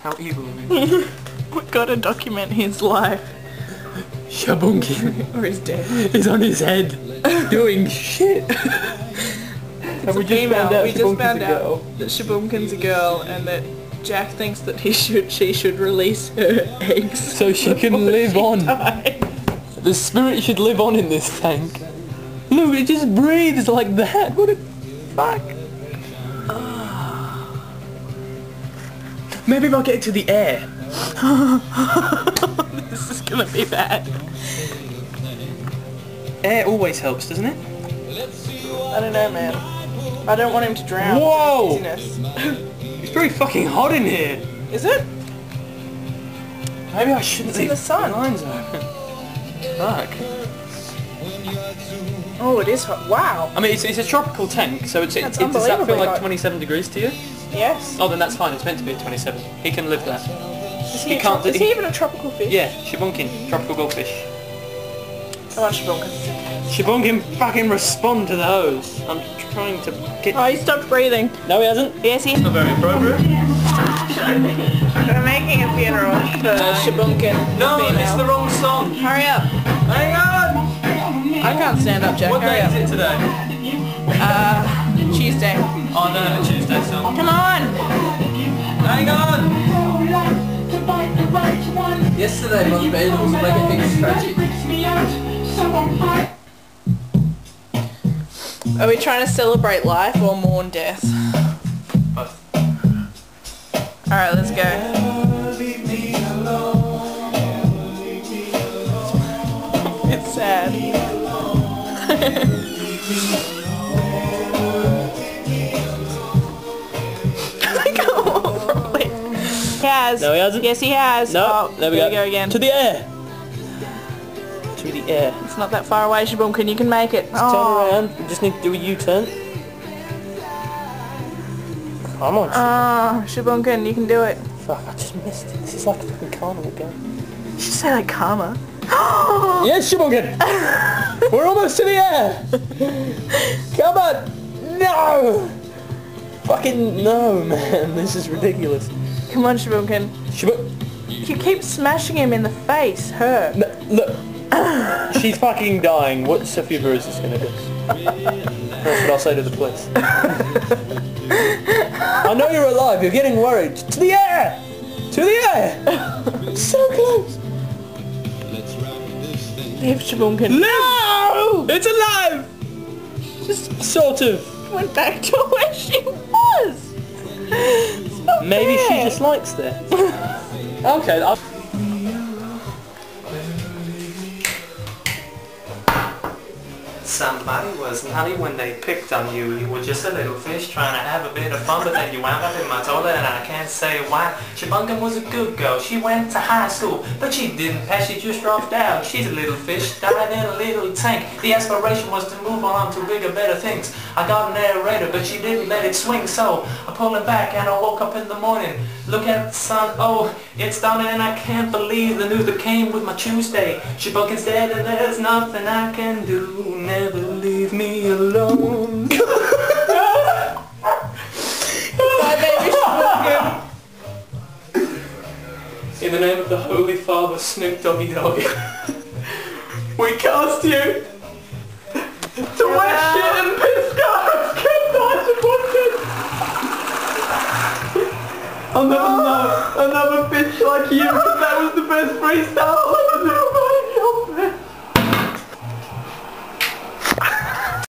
How evil of him. We've got to document his life. Shabunkin Or his death. is on his head doing shit. and we a just female. found out we just Shabunkin's found a out girl. that Shabunkin's a girl and that Jack thinks that he should she should release her eggs. So she can live she on. dies. The spirit should live on in this tank. Look, it just breathes like that. What the fuck? Maybe if I get it to the air. this is gonna be bad. Air always helps, doesn't it? I don't know, man. I don't want him to drown. Whoa! It's very fucking hot in here. Is it? Maybe I shouldn't leave the sun. blinds open. Fuck. Oh, it is hot. Wow. I mean, it's, it's a tropical tank, so it's, it, it, does that feel like 27 degrees to you? Yes. Oh, then that's fine. It's meant to be at 27. He can live that. Is he he, a can't is he even a tropical fish? Yeah, Shabunkin, tropical goldfish. Come on, Shabunkin. Shibunkin fucking respond to the hose. I'm trying to get... Oh, he stopped breathing. No, he hasn't. Yes, he's Not very appropriate. We're making a funeral for Shabunkin. No, female. it's the wrong song. Hurry up. Hang on! I can't stand up, Jack. What Hurry day up. is it today? Uh, Tuesday. Oh, no, Yesterday my bed was like a big tragic. Are we trying to celebrate life or mourn death? Both. Alright, let's go. It's sad. has. No, he hasn't. Yes, he has. No, oh, there we here go. again. To the air! To the air. It's not that far away, Shabunkin. You can make it. Turn Oh. around. You just need to do a U-turn. Come on. Oh, Shabunkin, you can do it. Fuck, I just missed it. This is like a fucking carnival game. You should say like karma. Yes, Shabunkin! We're almost to the air! Come on! No! Fucking no, man. This is ridiculous. Come on, Shabunkin. Shibun... You keep smashing him in the face. Her. No, look. She's fucking dying. What's Sophia Bruce's gonna do? That's what I'll say to the police. I know you're alive. You're getting worried. To the air! To the air! so close. Leave Shabunkin. No! It's alive! Just sort of. Went back to where she was. Maybe she just likes this. okay, I'll... Somebody was naughty when they picked on you. You were just a little fish trying to have a bit of fun, but then you wound up in my toilet and I can't say why. Shabungan was a good girl. She went to high school, but she didn't pass. She just dropped out. She's a little fish, died in a little tank. The aspiration was to move on to bigger, better things. I got an aerator, but she didn't let it swing, so I pulled it back and I woke up in the morning. Look at the sun, oh, it's dawning and I can't believe the news that came with my Tuesday. Shabunkin's dead and there's nothing I can do. Never leave me alone. Bye, baby Shabunkin. In the name of the Holy Father, Snoop Doggy Dogg, we cast you to wear shit and piss scarves. Goodbye, Shabunkin. I'll never know another fish like you because that was the best freestyle.